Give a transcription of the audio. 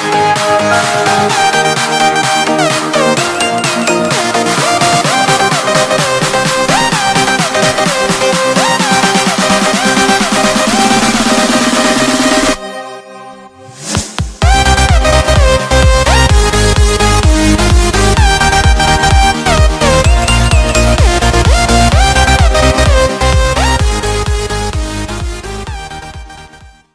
Yeah.